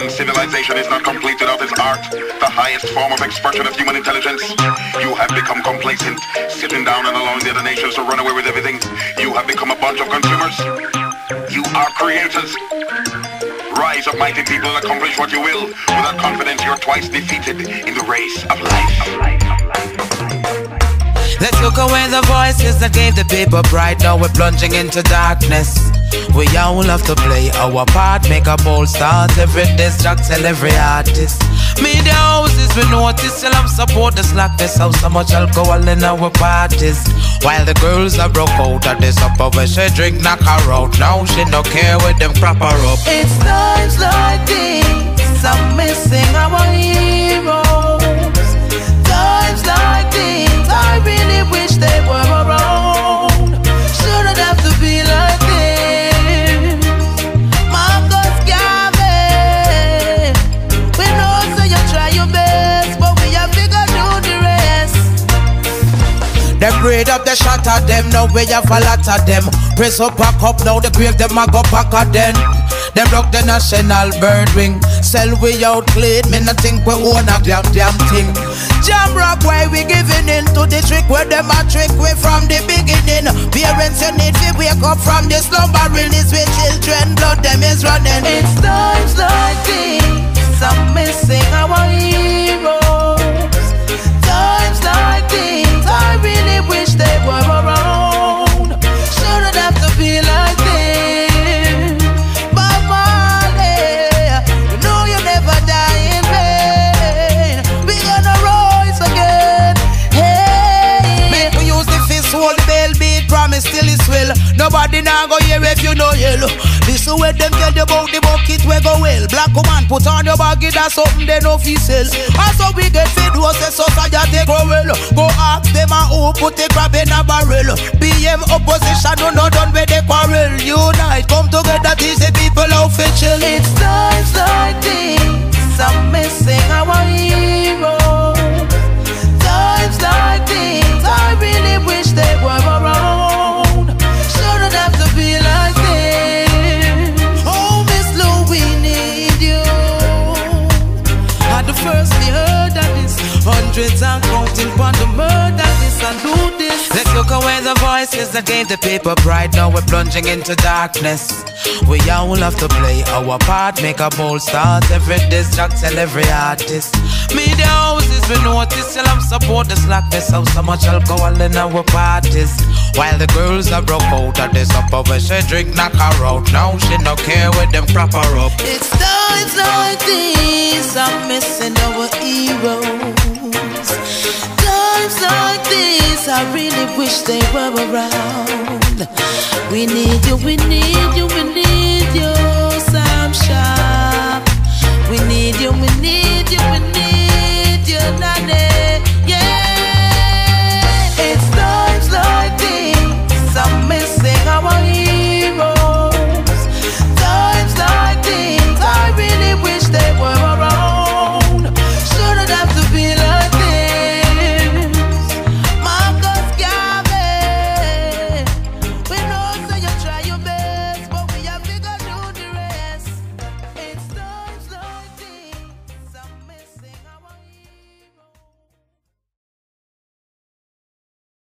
One civilization is not complete without its art, the highest form of expression of human intelligence. You have become complacent, sitting down and allowing the other nations to run away with everything. You have become a bunch of consumers. You are creators. Rise up, mighty people, accomplish what you will. Without confidence, you're twice defeated in the race of life, of life. Let's look away the voices that gave the people pride. Now we're plunging into darkness. We all have to play our part, make a bold start. Every distract, tell every artist. Media houses, we notice, still have support the slackness. How so much alcohol in our parties. While the girls are broke out of this upper where she drink, knock her out. Now she no care with them crap her up. It's times like these, I'm missing our heroes. Them braid up the shot at them, now we have a lot of them. Press up, pack up, now the grave them a go back at them. Them rock the national bird wing. Sell we out clean, me not think we own a damn damn thing. Jam rock why we giving in to the trick where them a trick we from the beginning. Parents you need to wake up from the slumbering is with children, blood them is running. It's times like Nobody now go hear if you know yellow. This is where them tell you about the bucket we go well. Black woman put on your baggy, that's something they no fi sell. Also we get fed was the society grow well. Go ask them a who put the crab in a barrel. BM opposition do not done with first we heard of this, hundreds and counting on the murder this and do this. Let's look away the voices that gave the people pride. Now we're plunging into darkness. We all have to play our part, make a bold start. Every distract, tell every artist. Media houses, we notice, still have support the slackness. How so much alcohol in our parties. While the girls are broke out of this upper where she drink, knock her out. Now she no care with them crap her up. It's times like I'm missing our heroes. Times like this, I really wish they were around. We need you, we need you, we need you, sunshine.